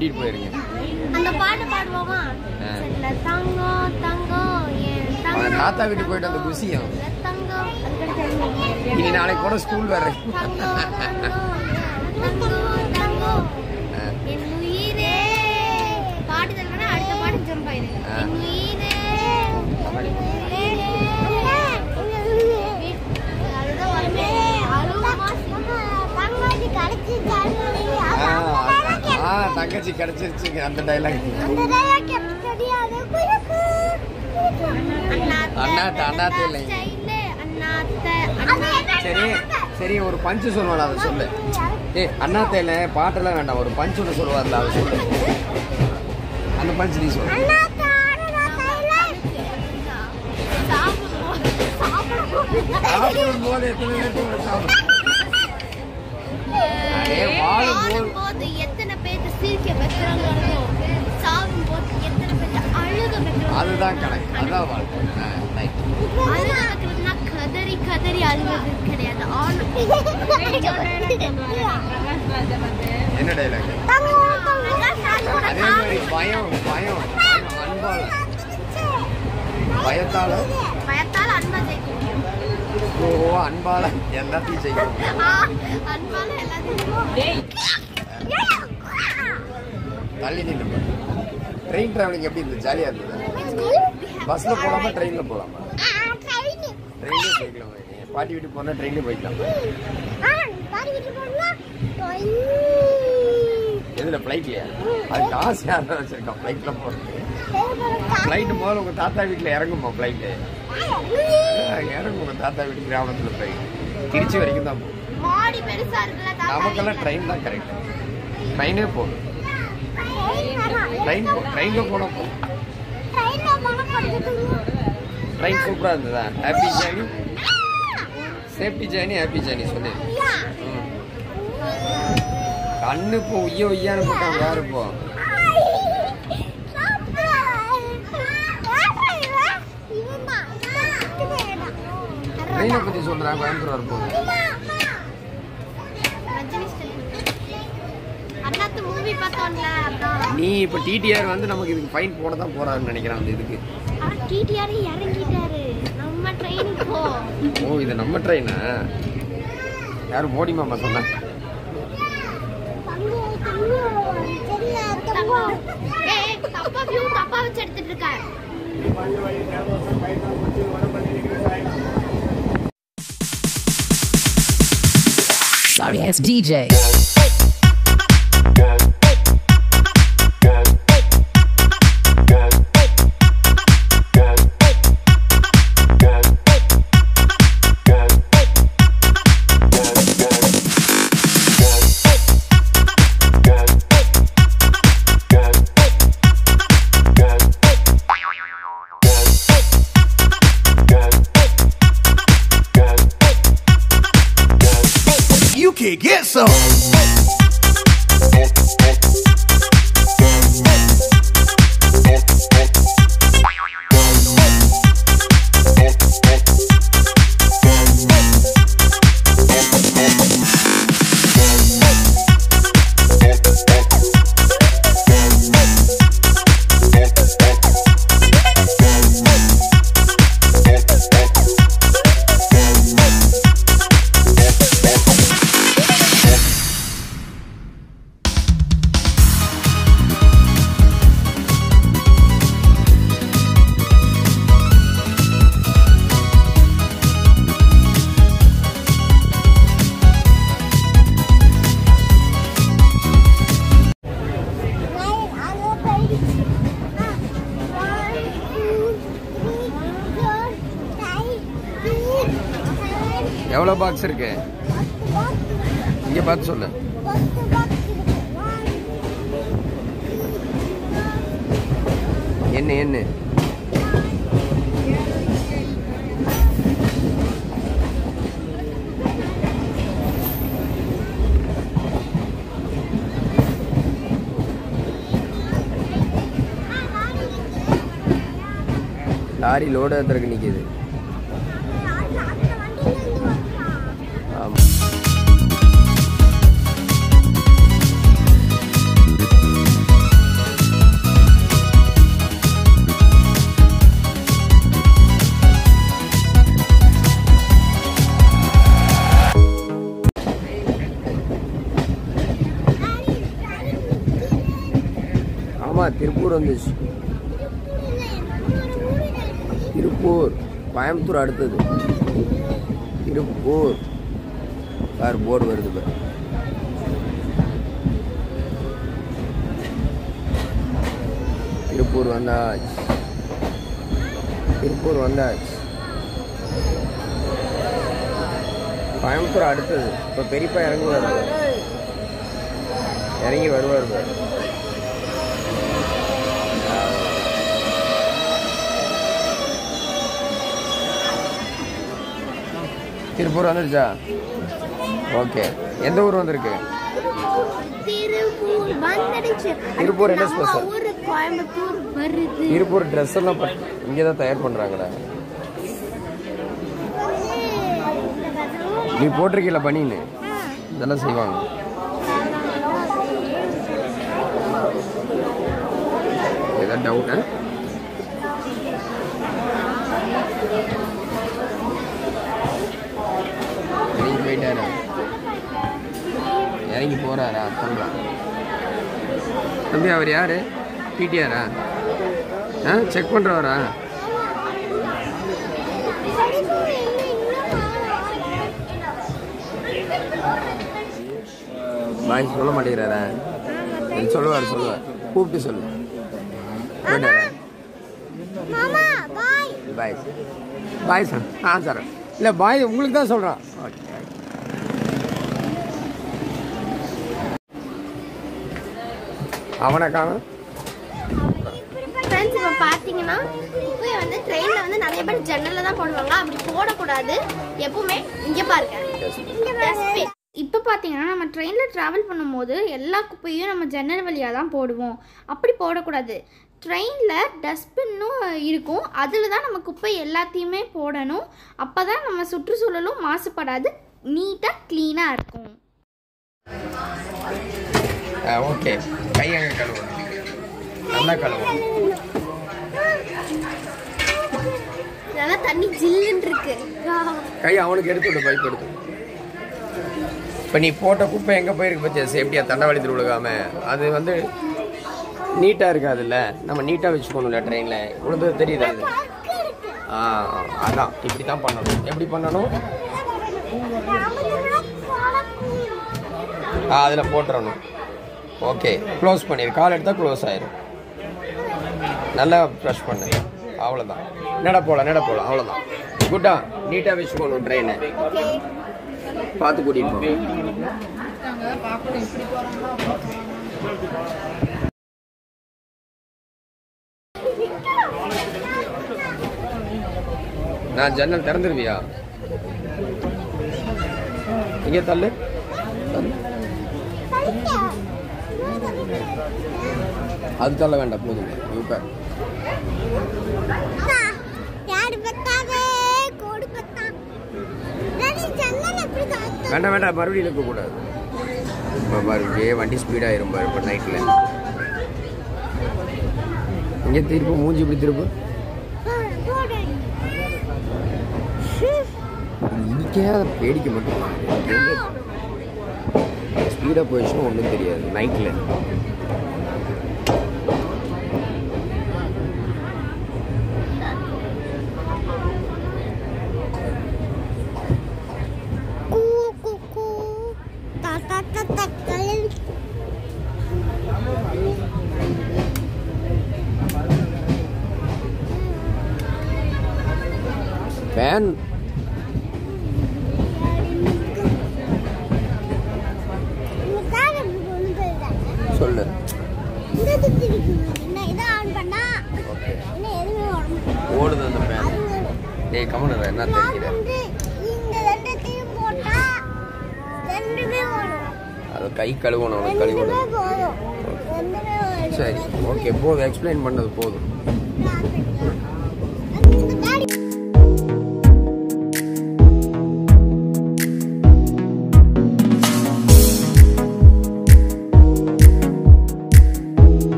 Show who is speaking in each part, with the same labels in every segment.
Speaker 1: கூட்டிட்டு போயிருங்க.
Speaker 2: அந்த பாட்டு பாடுவோமா? தங்கம் தங்கம்
Speaker 1: தாத்தா வீட்டுக்கு போயிட்டு அந்த குசியம். இனி நாளைக்கு கூட ஸ்கூல் வர
Speaker 2: தங்கம் தங்கம் தங்கம் என் உயிரே பாட்டு தரணும்னா அடுத்த பாட்டு ஜம்ப் ஆயிடுங்க
Speaker 1: ஆ.
Speaker 2: என் உயிரே
Speaker 1: அப்படி.
Speaker 2: அதுதான் வருமே அழுவமா தங்கச்சி கடைச்சி
Speaker 1: ஆ தங்கச்சி கிடைச்சிருச்சு அந்த டைலாக்
Speaker 2: அந்த டைலாக்
Speaker 1: அண்ணாத்த, அண்ணாத்த இல்லைங்க. சரி சரி ஒரு பஞ்சு சொல்லுவாள் அதை சொல்லு. ஏ அண்ணா தேல பாட்டெல்லாம் வேண்டாம் ஒரு பஞ்சு ஒன்று சொல்லுவார்ல அதை சொல்லு. அந்த பஞ்சு நீ சொல்லு. சாப்பிடும் போது எத்தனை பேருக்கு சாப்பிடும்
Speaker 2: சிரிக்க வைக்கிறாங்களோ சாகும் போது எத்தனை பேர்த்து அழுக வைக்கிறாங்களோ
Speaker 1: அதுதான் கணக்கு. அதுதான் வாழ்க்கை.
Speaker 2: அழுக வைக்கிறதுனா கதறி கதறி அழுவது கிடையாது.
Speaker 1: என்ன டைலாக் அதே மாதிரி பயம் பயம் அன்பால. பயத்தால?
Speaker 2: பயத்தால அன்பா ஜெயிக்கும்
Speaker 1: ஓ அன்பால எல்லாத்தையும் செய்யும்
Speaker 2: ஆ, அன்பால எல்லாத்தையும்
Speaker 1: தள்ளி நின்று ட்ரெயின் டிராவலிங் எப்படி இருந்தது? ஜாலியா இருந்தது? பஸ்ல போலாமா ட்ரெயின்ல போலாமா? ட்ரெயின்ல போய்க்கலாம் பாட்டி வீட்டுக்கு போனா ட்ரெயின்ல போய்க்கலாம். எதுல ஃப்ளைட்லயா அது காசு யாரும் வச்சிருக்கா? ஃப்ளைட்ல போறது. ஃப்ளைட் முதல்ல உங்க தாத்தா வீட்டுல இறங்குமா ஃப்ளைட்டு இறங்கும் உங்க தாத்தா வீட்டு கிராமத்துல ஃப்ளைட் திருச்சி வரைக்கும் தான் போகும் நமக்கெல்லாம் ட்ரெயின் தான் கரெக்ட் ட்ரெயினே போகும் ட்ரெயின் ட்ரெயின்ல போனா போகும் ட்ரெயின் சூப்பரா இருந்ததா? Happy journey safety journey happy journey சொல்லு. கண்ணு இப்போ உய்ய உய்யான்னு போட்டான் இப்போ ட்ரெயினை பத்தி சொல்றேன் கோயம்புத்தூர் வரப்போகுது
Speaker 2: அண்ணாத்து மூவி பார்த்தோம்ல அதான்
Speaker 1: நீ இப்போ டிடிஆர் வந்து நமக்கு இதுக்கு ஃபைன் போட தான் போறாருன்னு நினைக்கிறேன் அந்த இதுக்கு.
Speaker 2: டிடிஆர் இறங்கிட்டாரு. நம்ம ட்ரெயினுக்கு போ.
Speaker 1: ஓ இது நம்ம ட்ரெயினா யாரும் மோடி மாமா சொன்னா?
Speaker 2: தப்பா தப்பா வச்சு எடுத்துட்டு இருக்க.
Speaker 3: Sorry ass DJ.
Speaker 4: so
Speaker 1: எவ்வளோ பாக்ஸ் இருக்கு? இங்கே பார்த்து சொல்லு. என்ன என்ன? லாரி லோடு ஏற்றுறதுக்கு நிற்கிது ஆமாம் திருப்பூர் வந்துச்சு. திருப்பூர் கோயம்புத்தூர் அடுத்தது. திருப்பூர். பாரு போர்டு வருது பாரு. திருப்பூர் வந்தாச்சு. திருப்பூர் வந்தாச்சு. கோயம்புத்தூர் அடுத்தது. இப்போ பெரியப்பா இறங்குவார். பாரு. இறங்கி வருவார் பாரு. திருப்பூர் வந்துருச்சா? ஓகே. எந்த ஊர் வந்திருக்கு?
Speaker 2: திருப்பூர்
Speaker 1: என்ன
Speaker 2: வருது.
Speaker 1: திருப்பூர் ட்ரெஸ் எல்லாம் இங்கே தான் தயார் பண்ணுறாங்களே நீ போட்டிருக்கீல பனின்னு? இதெல்லாம் செய்வாங்க. ஏதாவது டவுட்டா இறங்கி போயிட்டாரா இறங்கி போறாரா? சொல்றான் தம்பி அவர் யாரு? டிடிஆரா ஆ? செக் பண்ணுறவரா பாய் சொல்ல மாட்டேங்கிறாரா? சொல்லுவார் சொல்லுவார். கூப்பிட்டு சொல்லு.
Speaker 2: பாய்
Speaker 1: பாய் சார் ஆ சார் இல்லை பாய் உங்களுக்கு தான் சொல்கிறான் அவனை காணும்.
Speaker 2: ஃப்ரெண்ட்ஸ் இப்போ பார்த்தீங்கன்னா குப்பையை வந்து ட்ரெயினில் வந்து நிறைய பேர் ஜன்னலில் தான் போடுவாங்க. அப்படி போடக்கூடாது. எப்பவுமே இங்கே பாருங்க. இப்போ பார்த்தீங்கன்னா நம்ம ட்ரெயினில் ட்ராவல் பண்ணும்போது எல்லா குப்பையும் நம்ம ஜன்னல் வழியாக தான் போடுவோம். அப்படி போடக்கூடாது. ட்ரெயினில் டஸ்ட்பின்னும் இருக்கும். அதில் தான் நம்ம குப்பை எல்லாத்தையுமே போடணும். அப்போ தான் நம்ம சுற்றுச்சூழலும் மாசுபடாது நீட்டாக க்ளீனாக இருக்கும்.
Speaker 1: ஓகே. கை அங்கே கழுவணும். நல்லா கழுவணும்.
Speaker 2: நல்லா தண்ணி ஜில்லுன்னு இருக்கு.
Speaker 1: கை அவனுக்கு எடுத்து விடு பைப் எடுத்து இப்போ நீ போட்ட குப்பை எங்கே போயிருக்கு பற்றியா சேஃப்டியாக தண்டவாளத்தில் விழுகாம. அது வந்து நீட்டாக இருக்காதுல்ல? நம்ம நீட்டாக வச்சுக்கணும்ல ட்ரெயினில் உனக்கு தெரியுது அது ஆ அதான். இப்படி தான் பண்ணணும். எப்படி பண்ணணும்? ஆ அதில் போட்டுறணும். ஓகே க்ளோஸ் பண்ணிடு கால் எடுத்தால் க்ளோஸ் ஆயிரும் நல்லா ப்ரெஷ் பண்ணு. அவ்வளோதான் நட போகலாம் நட போகலாம் அவ்வளோதான் குட்டா நீட்டாக வச்சுக்கணும் ட்ரெயினை பார்த்து கூட்டிகிட்டு போ. நான் ஜன்னல் திறந்துருவியா? இங்கே தள்ளு தள்ளு. அது தள்ள வேண்டாம் போதும். இப்போ. வேண்டாம் வேண்டாம் மறுபடியும் இழுக்கக்கூடாது இப்போ பாரு இப்படியே வண்டி ஸ்பீடாகிரும் பாரு இப்போ நைட்டில் இங்கே திருப்பு மூஞ்சி இப்படி திருப்பு. இங்கே வேடிக்க மட்டும் ஸ்பீடாக போயிடுச்சுன்னா ஒன்றும் தெரியாது நைட்டில்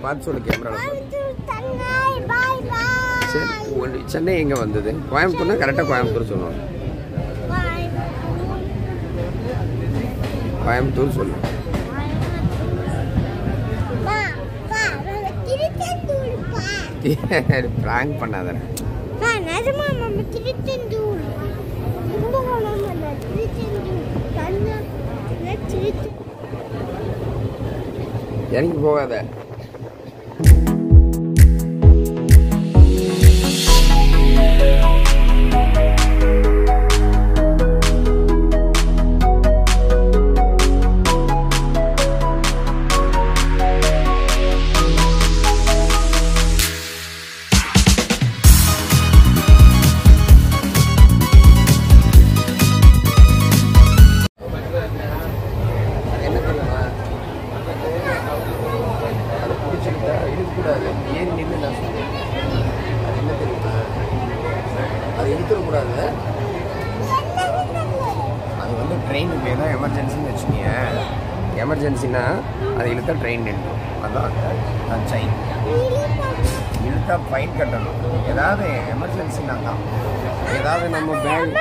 Speaker 1: பார்த்து சொல்லு கேமரா சரி சென்னை எங்க வந்தது? கோயம்புத்தூர்னா கரெக்டாக கோயம்புத்தூர் சொல்லணும். கோயம்புத்தூர் சொல்லு. ப்ராங்க் பண்ணாத. இறங்கி போகாத. இழுத்தா ட்ரெயின் நின்றும் அதான் அது செயின் இழுத்தா ஃபைன் கட்டணும் ஏதாவது எமர்ஜென்சினா தான் ஏதாவது நம்ம பேங்க்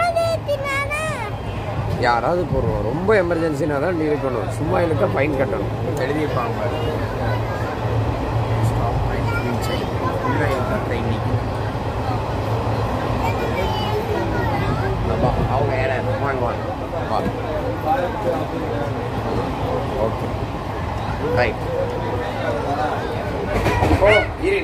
Speaker 1: யாராவது போடுவோம். ரொம்ப எமர்ஜென்சினா தான் நீ இருக்கணும் சும்மா இழுத்தா ஃபைன் கட்டணும் எழுதியிருப்பாங்க. உள்ளே இழுத்தா ட்ரெயின் நிற்கும் அப்பா அவங்க ஏற வாங்க வாங்க ரைட் ஓ இரு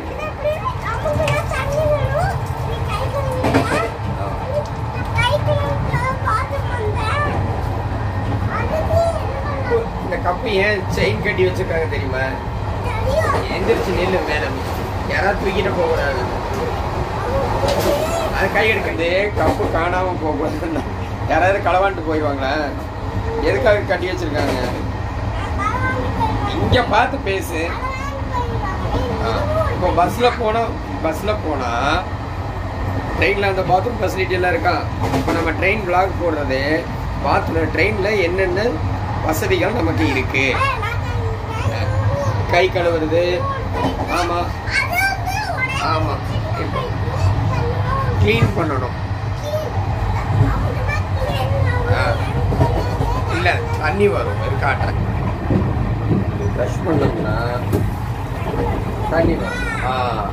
Speaker 1: இந்த கப்பு ஏன் செயின் கட்டி வச்சிருக்காங்க தெரியுமா? எந்திரிச்சு நில்லு மேடம். யாராவது தூக்கிட்டு போகக்கூடாது அது கை எடுக்கிறது கப்பு காணாம போகக்கூடாது யாராவது களவாண்டு போயிடுவாங்களா? எதுக்காக கட்டி வச்சிருக்காங்க? இங்க பார்த்து பேசு. இப்போ பஸ்ல போனா பஸ்ல போனா ட்ரெயின்ல அந்த பாத்ரூம் ஃபெசிலிட்டி எல்லாம் இருக்கா? இப்போ நம்ம ட்ரெயின் பிளாக் போடுறது பாத்ரூம் ட்ரெயின்ல என்னென்ன வசதிகள் நமக்கு இருக்கு? கை கழுவுறது ஆமா ஆமா க்ளீன் பண்ணணும். இல்லை இல்ல தண்ணி வரும் இருக்காட்ட ப்ரஷ் பண்ணோம்னா தண்ணி வரும்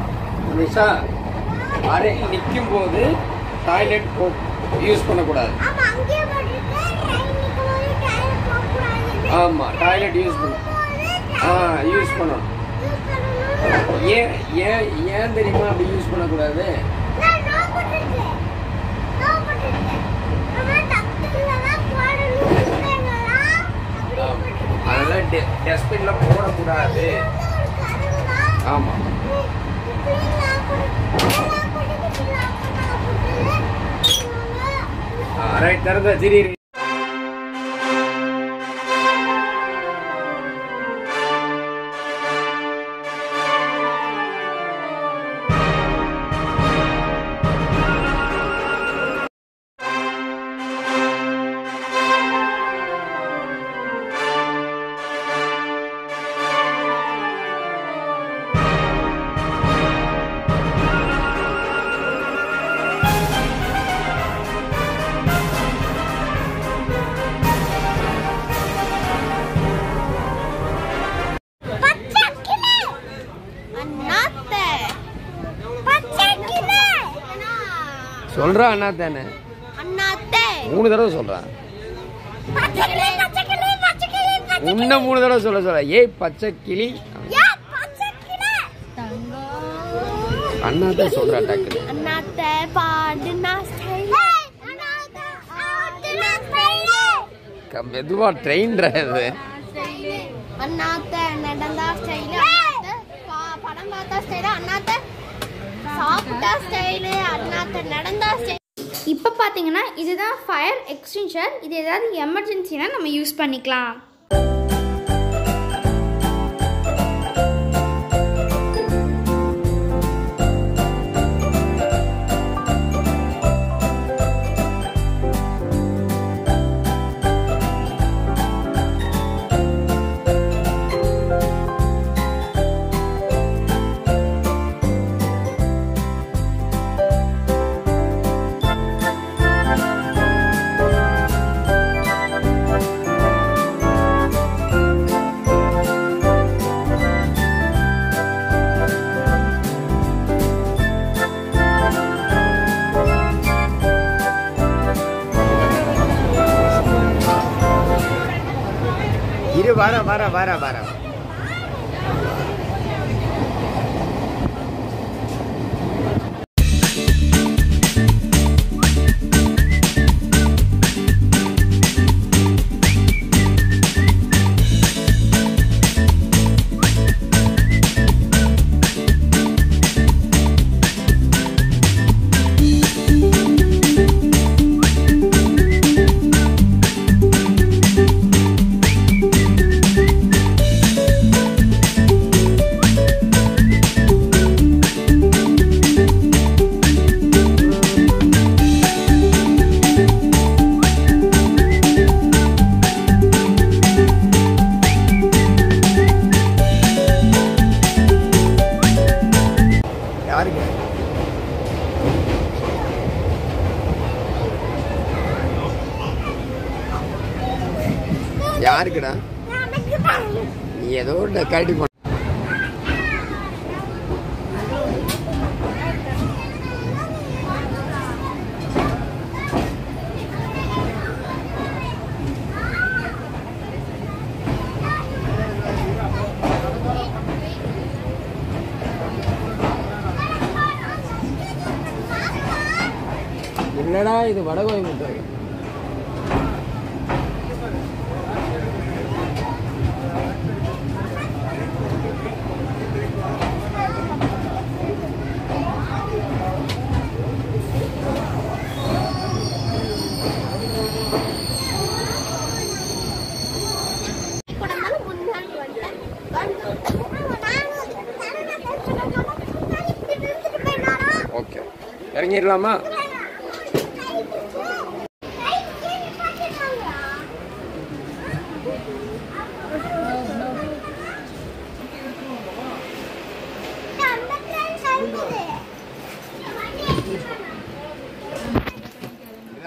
Speaker 1: நிஷா அரே நிற்கும் போது டாய்லெட் போ யூஸ் பண்ணக்கூடாது ஆமா டாய்லெட் யூஸ் பண்ண. ஆ யூஸ் பண்ணணும். ஏன் ஏன் ஏன் தெரியுமா அப்படி யூஸ் பண்ணக்கூடாது? அதெல்லாம் டஸ்ட்பின்ல போடக்கூடாது. ஆமா. ரைட் திறந்த திடீர் சொல்றா அண்ணா தானே
Speaker 2: அண்ணாத்தை.
Speaker 1: மூணு தடவை சொல்றான் உன்ன மூணு தடவை சொல்ல சொல்ல ஏய் பச்சை கிளி
Speaker 2: யா பச்சை கிளை
Speaker 1: அண்ணா தான் சொல்றா டக்குன்னு.
Speaker 2: அண்ணாத்தை பாடுனா அண்ணாத்தை
Speaker 1: மெதுவா ட்ரெயின்
Speaker 2: அண்ணாத்தை நடந்தா ஸ்டைல் அண்ணாத்தை பா- படம் பார்த்தா ஸ்டைல் அண்ணாத்தை சாப்பிட்டா ஸ்டைலு அண்ணாத்தை நடந்தா ஸ்டைல் இப்போ பார்த்தீங்கன்னா இதுதான் ஃபயர் எக்ஸ்டென்ஷர் இது ஏதாவது எமர்ஜென்சினா நம்ம யூஸ் பண்ணிக்கலாம்.
Speaker 1: para,
Speaker 5: para. இது வடகோயம்புத்தூர்.
Speaker 2: கூட இருந்தாலும்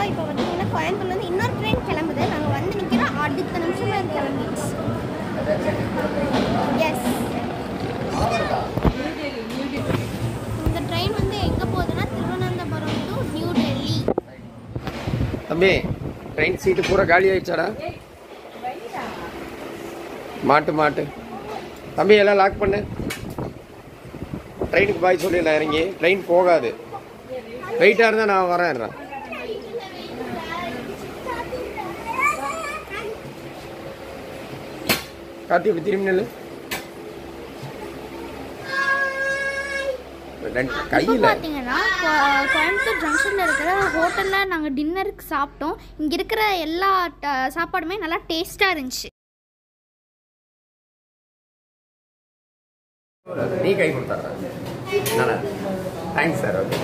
Speaker 2: ஸோ இப்போ பயன்படுத்த வந்து இன்னொரு ட்ரெயின் கிளம்புது. நாங்கள் வந்து நிற்கிறோம் அடுத்த நிமிஷம் இது கிளம்பிடுச்சு எஸ் இந்த ட்ரெயின் வந்து எங்கே போகுதுன்னா திருவனந்தபுரம் டு நியூ டெல்லி
Speaker 1: தம்பி ட்ரெயின் சீட்டு பூரா காலி ஆயிடுச்சாடா? மாட்டு மாட்டு. தம்பி எல்லாம் லாக் பண்ணு. ட்ரெயினுக்கு பாய் சொல்லிடலாம் இறங்கி. ட்ரெயின் போகாது. வெயிட்டாக இருந்தால் நான் வரேன் கார்த்தி இப்படி திரும்பி நில்லு. கையில்.
Speaker 2: பார்த்தீங்கன்னா கோயம்புத்தூர் ஜங்ஷனில் இருக்கிற ஹோட்டலில் நாங்கள் டின்னருக்கு சாப்பிட்டோம். இங்கே இருக்கிற எல்லா சாப்பாடுமே நல்லா டேஸ்ட்டாக இருந்துச்சு.
Speaker 1: நீ கை கொடுத்தாரா நல்லா. Thanks sir okay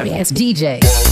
Speaker 3: Arias DJ.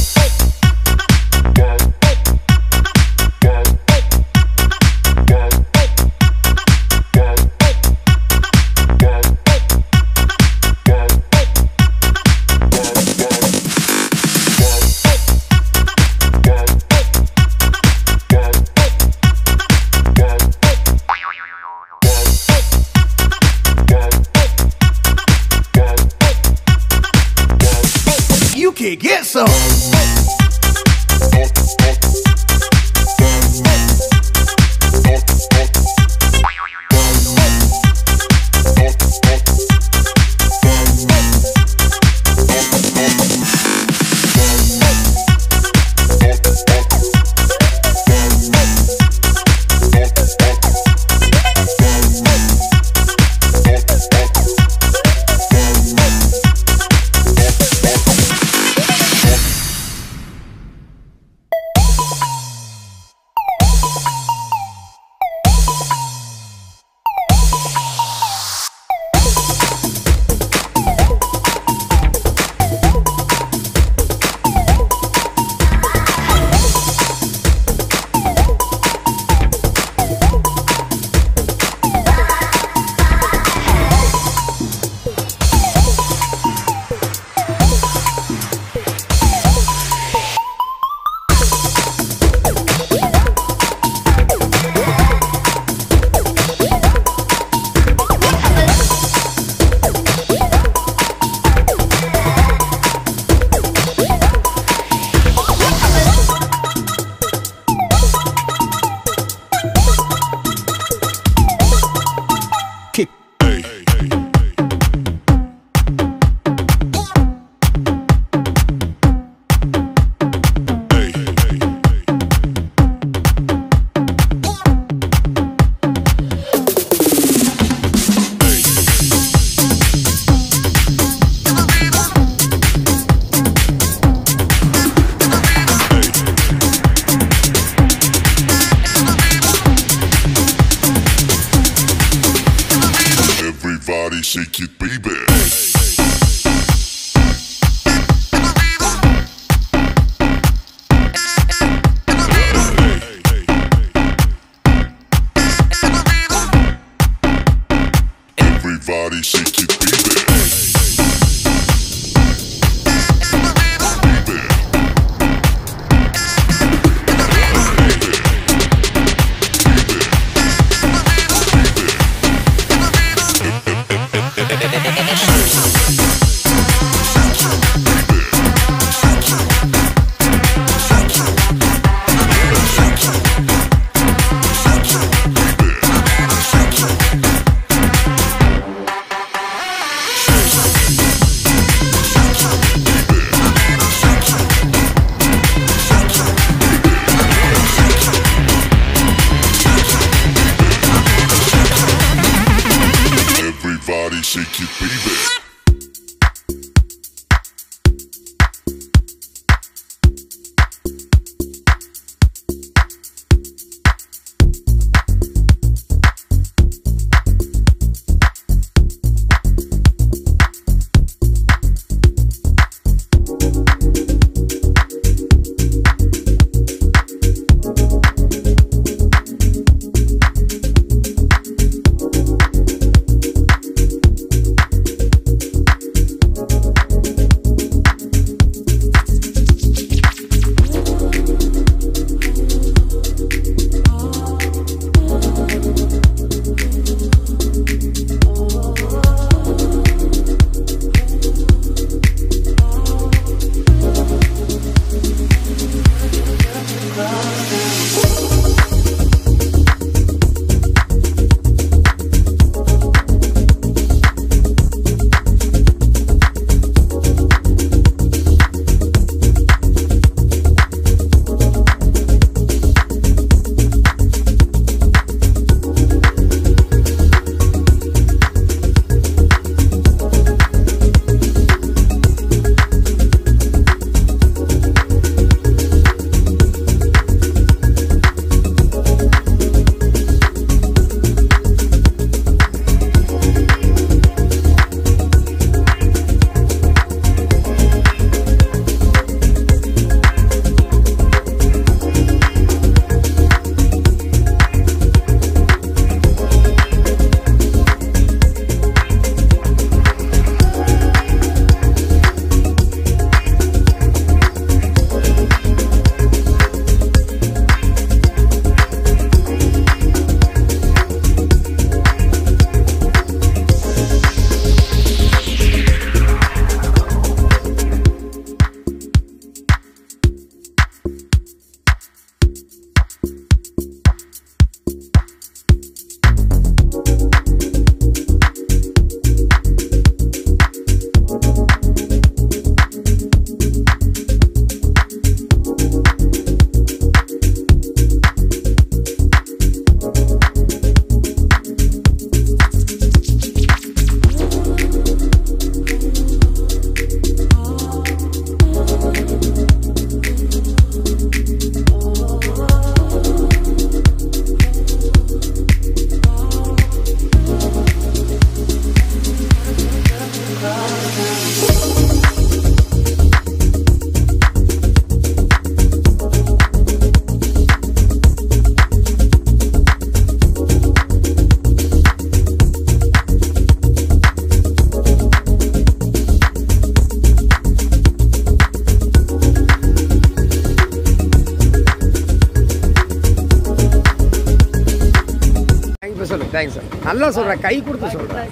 Speaker 1: Thanks sir நல்லா சொல்கிறேன் கை கொடுத்து சொல்கிறேன்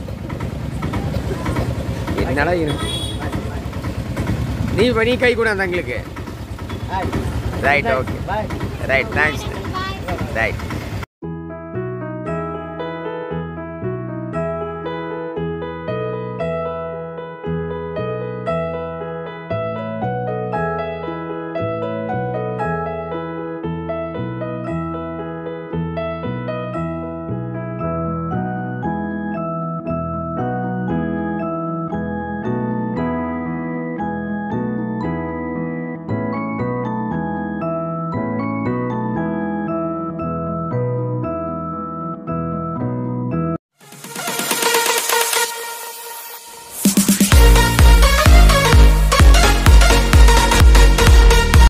Speaker 1: என்னடா இருக்கு நீ நீ கை கூட அந்த எங்களுக்கு right okay right thanks right